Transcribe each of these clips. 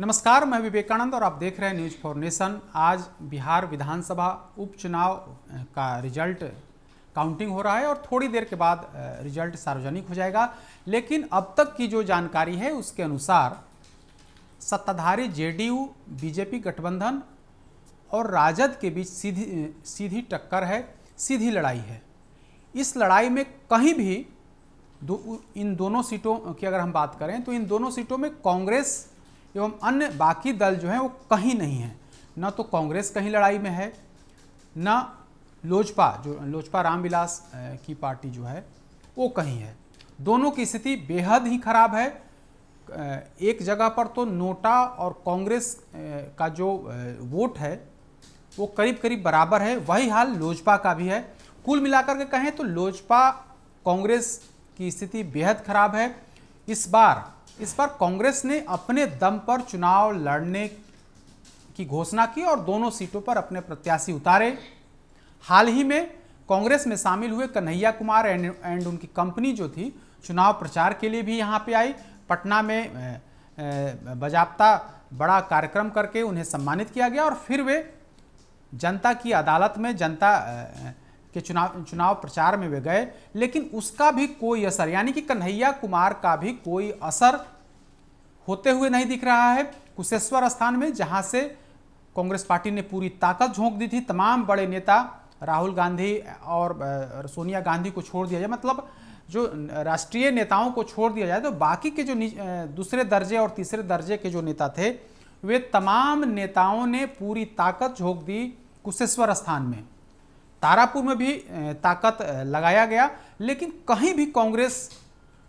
नमस्कार मैं विवेकानंद और आप देख रहे हैं न्यूज़ फॉर नेशन आज बिहार विधानसभा उपचुनाव का रिज़ल्ट काउंटिंग हो रहा है और थोड़ी देर के बाद रिज़ल्ट सार्वजनिक हो जाएगा। लेकिन अब तक की जो जानकारी है उसके अनुसार सत्ताधारी जेडीयू बीजेपी गठबंधन और राजद के बीच सीधी सीधी टक्कर है सीधी लड़ाई है। इस लड़ाई में कहीं भी दो, इन दोनों सीटों की अगर हम बात करें तो इन दोनों सीटों में कांग्रेस एवं अन्य बाकी दल जो हैं वो कहीं नहीं हैं। न तो कांग्रेस कहीं लड़ाई में है, न लोजपा, जो लोजपा रामविलास की पार्टी जो है, वो कहीं है। दोनों की स्थिति बेहद ही खराब है। एक जगह पर तो नोटा और कांग्रेस का जो वोट है, वो करीब करीब बराबर है। वही हाल लोजपा का भी है। कुल मिलाकर के कहें तो लोजपा कांग्रेस की स्थिति बेहद खराब है। इस बार इस पर कांग्रेस ने अपने दम पर चुनाव लड़ने की घोषणा की और दोनों सीटों पर अपने प्रत्याशी उतारे। हाल ही में कांग्रेस में शामिल हुए कन्हैया कुमार एंड, एंड उनकी कंपनी जो थी चुनाव प्रचार के लिए भी यहाँ पे आई। पटना में बजाप्ता बड़ा कार्यक्रम करके उन्हें सम्मानित किया गया और फिर वे जनता की अदालत में जनता के चुनाव चुनाव प्रचार में वे गए, लेकिन उसका भी कोई असर, यानी कि कन्हैया कुमार का भी कोई असर होते हुए नहीं दिख रहा है। कुशेश्वर स्थान में, जहाँ से कांग्रेस पार्टी ने पूरी ताकत झोंक दी थी, तमाम बड़े नेता राहुल गांधी और सोनिया गांधी को छोड़ दिया जाए मतलब जो राष्ट्रीय नेताओं को छोड़ दिया जाए तो बाकी के जो दूसरे दर्जे और तीसरे दर्जे के जो नेता थे, वे तमाम नेताओं ने पूरी ताकत झोंक दी कुशेश्वर स्थान में। तारापुर में भी ताकत लगाया गया, लेकिन कहीं भी कांग्रेस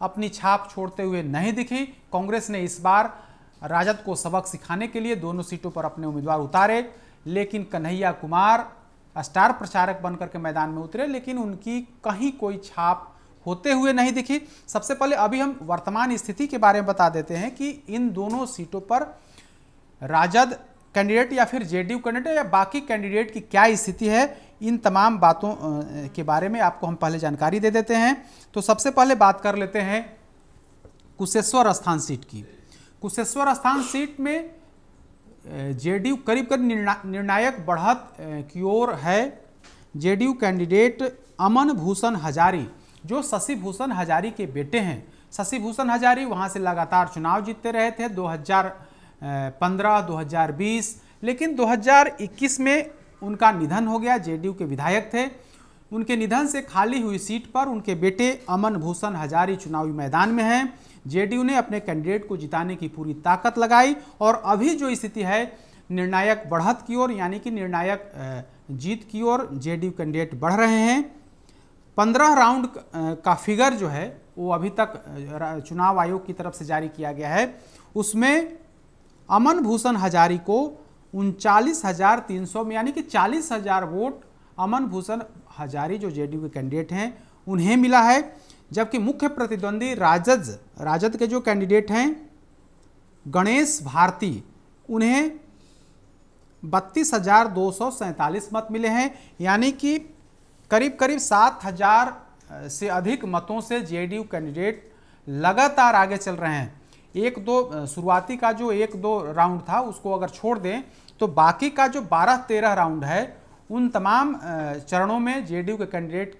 अपनी छाप छोड़ते हुए नहीं दिखी। कांग्रेस ने इस बार राजद को सबक सिखाने के लिए दोनों सीटों पर अपने उम्मीदवार उतारे, लेकिन कन्हैया कुमार स्टार प्रचारक बनकर के मैदान में उतरे, लेकिन उनकी कहीं कोई छाप होते हुए नहीं दिखी। सबसे पहले अभी हम वर्तमान स्थिति के बारे में बता देते हैं कि इन दोनों सीटों पर राजद कैंडिडेट या फिर जेडीयू कैंडिडेट या बाकी कैंडिडेट की क्या स्थिति है इन तमाम बातों के बारे में आपको हम पहले जानकारी दे देते हैं। तो सबसे पहले बात कर लेते हैं कुशेश्वर स्थान सीट की। कुशेश्वर स्थान सीट में जेडीयू करीब करीब निर्णा, निर्णायक बढ़त की ओर है। जेडीयू कैंडिडेट अमन भूषण हजारी जो शशि भूषण हजारी के बेटे हैं। शशि भूषण हजारी वहाँ से लगातार चुनाव जीतते रहे थे 2015 2020 लेकिन 2021 में उनका निधन हो गया, जेडीयू के विधायक थे। उनके निधन से खाली हुई सीट पर उनके बेटे अमन भूषण हजारी चुनावी मैदान में हैं। जेडीयू ने अपने कैंडिडेट को जिताने की पूरी ताकत लगाई और अभी जो स्थिति है, निर्णायक बढ़त की ओर, यानी कि निर्णायक जीत की ओर जेडीयू कैंडिडेट बढ़ रहे हैं। पंद्रह राउंड का फिगर जो है, वो अभी तक चुनाव आयोग की तरफ़ से जारी किया गया है। उसमें अमन भूषण हजारी को उनचालीस हज़ार तीन सौ में, यानी कि चालीस हज़ार वोट अमन भूषण हजारी, जो जेडीयू के कैंडिडेट हैं, उन्हें मिला है। जबकि मुख्य प्रतिद्वंदी राजद राजद के जो कैंडिडेट हैं, गणेश भारती, उन्हें बत्तीस हज़ार दो सौ सैंतालीस मत मिले हैं। यानी कि करीब करीब सात हज़ार से अधिक मतों से जेडीयू कैंडिडेट लगातार आगे चल रहे हैं। एक दो शुरुआती का जो एक दो राउंड था, उसको अगर छोड़ दें तो बाकी का जो 12-13 राउंड है, उन तमाम चरणों में जेडीयू के कैंडिडेट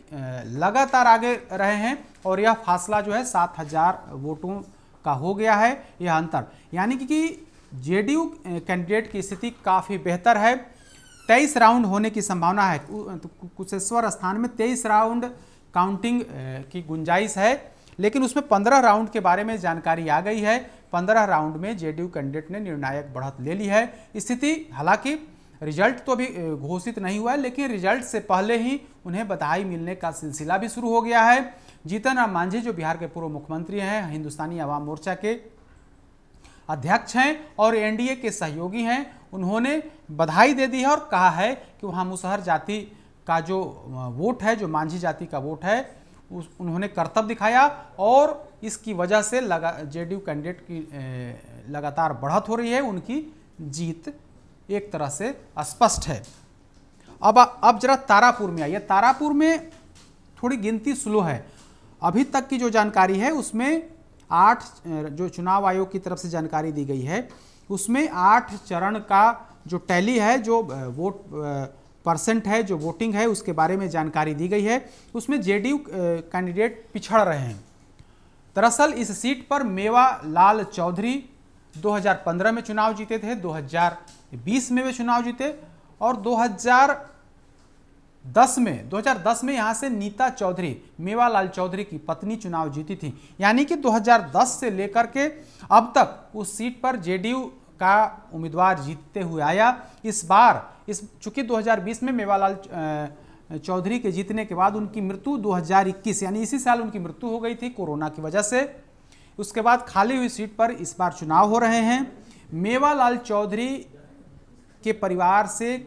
लगातार आगे रहे हैं और यह फासला जो है सात हज़ार वोटों का हो गया है, यह अंतर। यानी कि जेडीयू कैंडिडेट की स्थिति काफ़ी बेहतर है। तेईस राउंड होने की संभावना है। कुशेश्वर स्थान में तेईस राउंड काउंटिंग की गुंजाइश है। लेकिन उसमें पंद्रह राउंड के बारे में जानकारी आ गई है। पंद्रह राउंड में जेडीयू कैंडिडेट ने निर्णायक बढ़त ले ली है। स्थिति हालाँकि रिज़ल्ट तो अभी घोषित नहीं हुआ है, लेकिन रिज़ल्ट से पहले ही उन्हें बधाई मिलने का सिलसिला भी शुरू हो गया है। जीतन राम मांझी, जो बिहार के पूर्व मुख्यमंत्री हैं, हिंदुस्तानी आवाम मोर्चा के अध्यक्ष हैं और एनडीए के सहयोगी हैं, उन्होंने बधाई दे दी है और कहा है कि वहाँ मुसहर जाति का जो वोट है, जो मांझी जाति का वोट है उस, उन्होंने कर्तव्य दिखाया और इसकी वजह से लगा, जेडीयू कैंडिडेट की लगातार बढ़त हो रही है, उनकी जीत एक तरह से स्पष्ट है। अब अब जरा तारापुर में आइए। तारापुर में थोड़ी गिनती स्लो है। अभी तक की जो जानकारी है, उसमें आठ जो चुनाव आयोग की तरफ़ से जानकारी दी गई है, उसमें आठ चरण का जो टैली है, जो वोट परसेंट है, जो वोटिंग है, उसके बारे में जानकारी दी गई है। उसमें जेडीयू कैंडिडेट पिछड़ रहे हैं। दरअसल इस सीट पर मेवा लाल चौधरी 2015 में चुनाव जीते थे 2020 में वे चुनाव जीते और 2010 में 2010 में यहाँ से नीता चौधरी मेवालाल चौधरी की पत्नी चुनाव जीती थी। यानी कि 2010 से लेकर के अब तक उस सीट पर जेडीयू का उम्मीदवार जीतते हुए आया। इस बार इस, चूँकि 2020 में मेवालाल चौधरी के जीतने के बाद उनकी मृत्यु 2021 यानी इसी साल उनकी मृत्यु हो गई थी कोरोना की वजह से। उसके बाद खाली हुई सीट पर इस बार चुनाव हो रहे हैं। मेवालाल चौधरी के परिवार से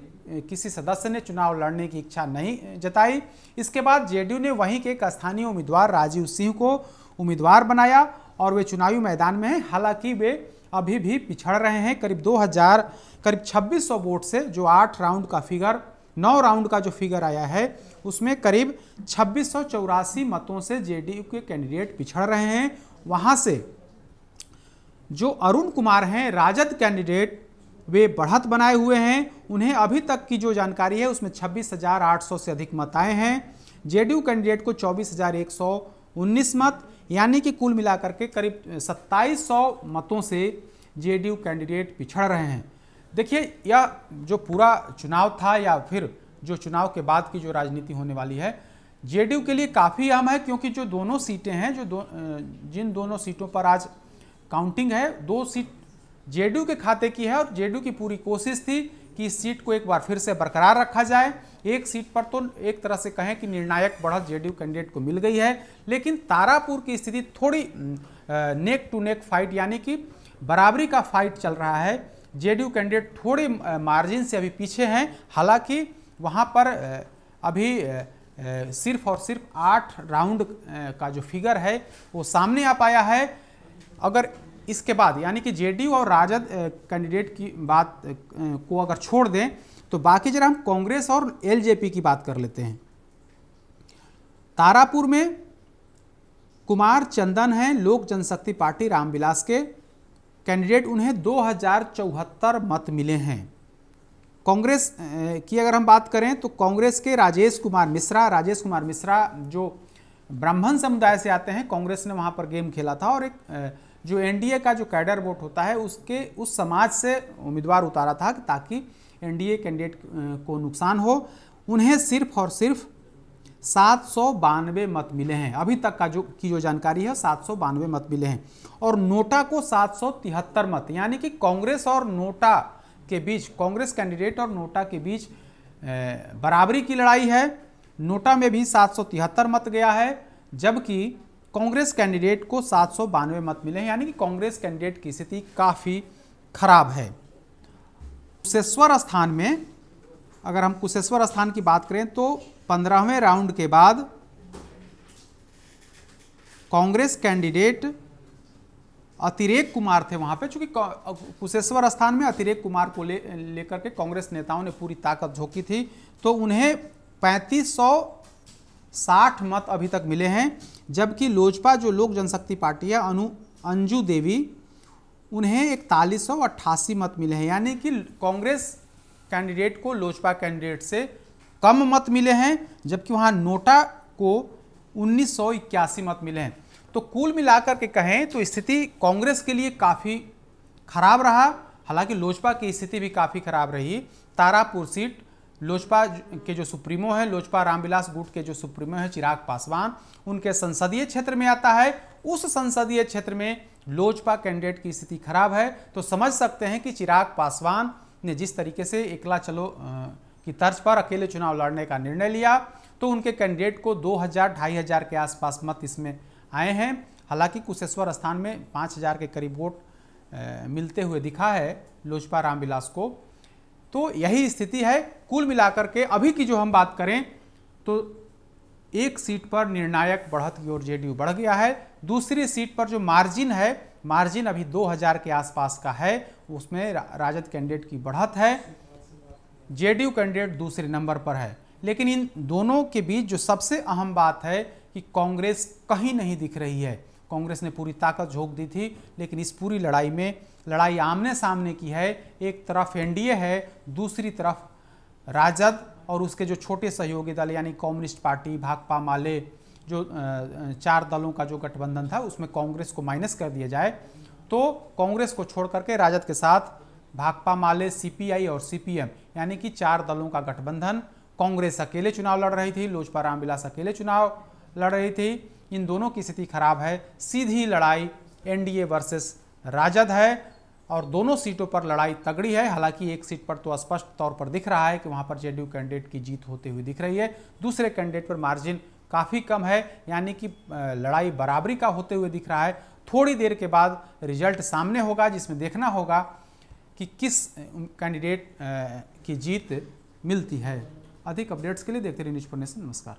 किसी सदस्य ने चुनाव लड़ने की इच्छा नहीं जताई। इसके बाद जेडीयू ने वहीं के एक स्थानीय उम्मीदवार राजीव सिंह को उम्मीदवार बनाया और वे चुनावी मैदान में हैं। हालाँकि वे अभी भी पिछड़ रहे हैं। करीब 2000 करीब 2600 वोट से जो आठ राउंड का फिगर नौ राउंड का जो फिगर आया है उसमें करीब छब्बीस मतों से जेडीयू के कैंडिडेट पिछड़ रहे हैं। वहाँ से जो अरुण कुमार हैं राजद कैंडिडेट वे बढ़त बनाए हुए हैं। उन्हें अभी तक की जो जानकारी है उसमें 26,800 से अधिक मत आए हैं। जेडीयू कैंडिडेट को 24,119 मत यानी कि कुल मिलाकर के करीब 2700 मतों से जेडीयू कैंडिडेट पिछड़ रहे हैं। देखिए यह जो पूरा चुनाव था या फिर जो चुनाव के बाद की जो राजनीति होने वाली है, जेडीयू के लिए काफ़ी अहम है क्योंकि जो दोनों सीटें हैं, जो दो जिन दोनों सीटों पर आज काउंटिंग है, दो सीट जेडीयू के खाते की है और जेडीयू की पूरी कोशिश थी कि इस सीट को एक बार फिर से बरकरार रखा जाए। एक सीट पर तो एक तरह से कहें कि निर्णायक बढ़त जेडीयू कैंडिडेट को मिल गई है, लेकिन तारापुर की स्थिति थोड़ी नेक टू नेक फाइट यानी कि बराबरी का फाइट चल रहा है। जेडीयू कैंडिडेट थोड़े मार्जिन से अभी पीछे हैं। हालाँकि वहाँ पर अभी सिर्फ़ और सिर्फ़ आठ राउंड का जो फिगर है, वो सामने आ पाया है। अगर इसके बाद, यानी कि जेडीयू और राजद कैंडिडेट की बात को अगर छोड़ दें तो बाकी जरा हम कांग्रेस और एलजेपी की बात कर लेते हैं। तारापुर में कुमार चंदन हैं, लोक जनशक्ति पार्टी रामविलास के। कैंडिडेट उन्हें दो हज़ार चौहत्तर मत मिले हैं। कांग्रेस की अगर हम बात करें तो कांग्रेस के राजेश कुमार मिश्रा, राजेश कुमार मिश्रा जो ब्राह्मण समुदाय से आते हैं, कांग्रेस ने वहाँ पर गेम खेला था और एक जो एनडीए का जो कैडर वोट होता है, उसके, उस समाज से उम्मीदवार उतारा था ताकि एनडीए कैंडिडेट को नुकसान हो। उन्हें सिर्फ़ और सिर्फ़ सात सौ बानवे मत मिले हैं। अभी तक का जो, की जो जानकारी है, सात सौ बानवे मत मिले हैं। और नोटा को सात सौ तिहत्तर मत, यानी कि कांग्रेस और नोटा के बीच, कांग्रेस कैंडिडेट और नोटा के बीच बराबरी की लड़ाई है। नोटा में भी सात सौ तिहत्तर मत गया है, जबकि कांग्रेस कैंडिडेट को सात बानवे मत मिले हैं, यानी कि कांग्रेस कैंडिडेट की स्थिति काफ़ी खराब है। कुशेश्वर स्थान में, अगर हम कुशेश्वर स्थान की बात करें तो पंद्रहवें राउंड के बाद कांग्रेस कैंडिडेट अतिरेक कुमार थे वहाँ पे, चूँकि कुशेश्वर स्थान में अतिरेक कुमार को ले, लेकर के कांग्रेस नेताओं ने पूरी ताकत झोंकी थी तो उन्हें पैंतीस साठ मत अभी तक मिले हैं, जबकि लोजपा जो लोक जनशक्ति पार्टी है, अनु, अंजू देवी, उन्हें इकतालीस सौ अट्ठासी मत मिले हैं। यानी कि कांग्रेस कैंडिडेट को लोजपा कैंडिडेट से कम मत मिले हैं, जबकि वहाँ नोटा को उन्नीस सौ इक्यासी मत मिले हैं। तो कुल मिलाकर के कहें तो स्थिति कांग्रेस के लिए काफ़ी खराब रहा। हालाँकि लोजपा की स्थिति भी काफ़ी खराब रही। तारापुर सीट लोजपा के जो सुप्रीमो हैं, लोजपा रामविलास गुट के जो सुप्रीमो हैं, चिराग पासवान, उनके संसदीय क्षेत्र में आता है। उस संसदीय क्षेत्र में लोजपा कैंडिडेट की स्थिति खराब है तो समझ सकते हैं कि चिराग पासवान ने जिस तरीके से एकला चलो की तर्ज पर अकेले चुनाव लड़ने का निर्णय लिया तो उनके कैंडिडेट को दो हज़ार, ढाई हज़ार के आसपास मत इसमें आए हैं। हालाँकि कुशेश्वर स्थान में पाँच हज़ार के करीब वोट मिलते हुए दिखा है लोजपा रामविलास को। तो यही स्थिति है, कुल मिलाकर के अभी की जो हम बात करें तो एक सीट पर निर्णायक बढ़त की ओर जेडीयू बढ़ गया है। दूसरी सीट पर जो मार्जिन है, मार्जिन अभी 2000 के आसपास का है, उसमें राजद कैंडिडेट की बढ़त है, जेडीयू कैंडिडेट दूसरे नंबर पर है। लेकिन इन दोनों के बीच जो सबसे अहम बात है कि कांग्रेस कहीं नहीं दिख रही है। कांग्रेस ने पूरी ताकत झोंक दी थी, लेकिन इस पूरी लड़ाई में, लड़ाई आमने सामने की है, एक तरफ़ एनडीए है, दूसरी तरफ़ राजद और उसके जो छोटे सहयोगी दल, यानी कम्युनिस्ट पार्टी, भाकपा, माले, जो चार दलों का जो गठबंधन था, उसमें कांग्रेस को माइनस कर दिया जाए तो कांग्रेस को छोड़ करके राजद के साथ भाकपा, माले, सीपीआई और सीपीएम, यानी कि चार दलों का गठबंधन, कांग्रेस अकेले चुनाव लड़ रही थी, लोजपा, रामविलास अकेले चुनाव लड़ रही थी इन दोनों की स्थिति खराब है। सीधी लड़ाई एनडीए वर्सेस राजद है और दोनों सीटों पर लड़ाई तगड़ी है। हालाँकि एक सीट पर तो स्पष्ट तौर पर दिख रहा है कि वहाँ पर जेडीयू कैंडिडेट की जीत होते हुए दिख रही है। दूसरे कैंडिडेट पर मार्जिन काफ़ी कम है, यानी कि लड़ाई बराबरी का होते हुए दिख रहा है। थोड़ी देर के बाद रिज़ल्ट सामने होगा, जिसमें देखना होगा कि किस कैंडिडेट की जीत मिलती है। अधिक अपडेट्स के लिए देखते रहिए न्यूज़ पर नमस्कार।